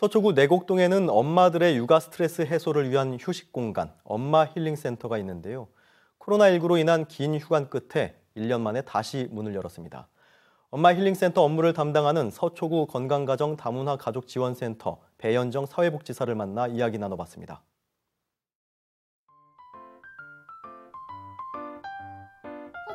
서초구 내곡동에는 엄마들의 육아 스트레스 해소를 위한 휴식 공간, 엄마 힐링 센터가 있는데요. 코로나19로 인한 긴 휴관 끝에 1년 만에 다시 문을 열었습니다. 엄마 힐링 센터 업무를 담당하는 서초구 건강가정 다문화 가족 지원센터 배연정 사회복지사를 만나 이야기 나눠봤습니다.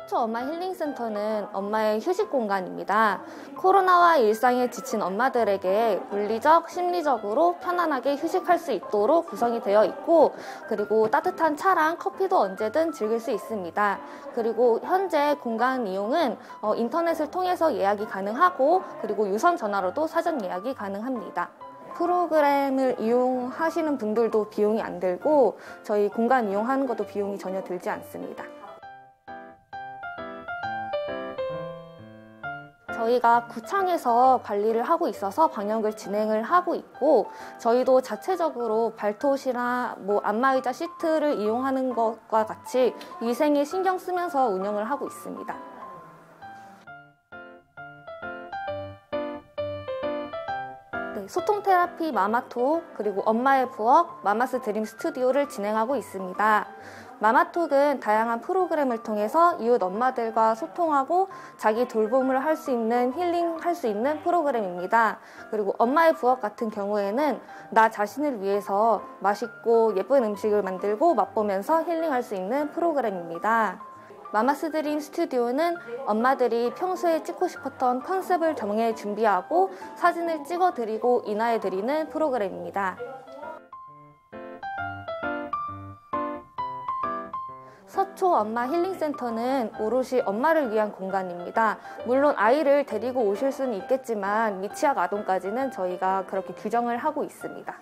서초 엄마 힐링센터는 엄마의 휴식 공간입니다. 코로나와 일상에 지친 엄마들에게 물리적, 심리적으로 편안하게 휴식할 수 있도록 구성이 되어 있고 그리고 따뜻한 차랑 커피도 언제든 즐길 수 있습니다. 그리고 현재 공간 이용은 어, 인터넷을 통해서 예약이 가능하고 그리고 유선 전화로도 사전 예약이 가능합니다. 프로그램을 이용하시는 분들도 비용이 안 들고 저희 공간 이용하는 것도 비용이 전혀 들지 않습니다. 저희가 구청에서 관리를 하고 있어서 방역을 진행을 하고 있고 저희도 자체적으로 발톱이나 뭐 안마의자 시트를 이용하는 것과 같이 위생에 신경 쓰면서 운영을 하고 있습니다. 네, 소통 테라피 마마톡 그리고 엄마의 부엌 마마스 드림 스튜디오를 진행하고 있습니다. 마마톡은 다양한 프로그램을 통해서 이웃 엄마들과 소통하고 자기 돌봄을 할 수 있는 힐링 할 수 있는 프로그램입니다. 그리고 엄마의 부엌 같은 경우에는 나 자신을 위해서 맛있고 예쁜 음식을 만들고 맛보면서 힐링할 수 있는 프로그램입니다. 마마스 드림 스튜디오는 엄마들이 평소에 찍고 싶었던 컨셉을 정해 준비하고 사진을 찍어 드리고 인화해 드리는 프로그램입니다. 서초 엄마 힐링센터는 오롯이 엄마를 위한 공간입니다. 물론 아이를 데리고 오실 수는 있겠지만 미취학 아동까지는 저희가 그렇게 규정을 하고 있습니다.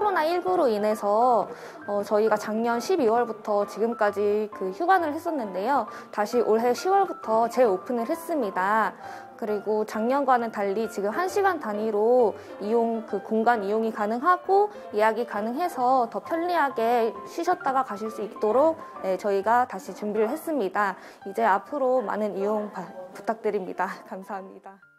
코로나19로 인해서 어, 저희가 작년 12월부터 지금까지 그 휴관을 했었는데요. 다시 올해 10월부터 재오픈을 했습니다. 그리고 작년과는 달리 지금 1시간 단위로 이용 그 공간 이용이 가능하고 예약이 가능해서 더 편리하게 쉬셨다가 가실 수 있도록 네, 저희가 다시 준비를 했습니다. 이제 앞으로 많은 이용 부탁드립니다. 감사합니다.